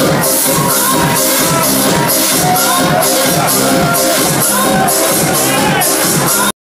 Let's go.